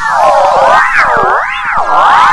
Wow!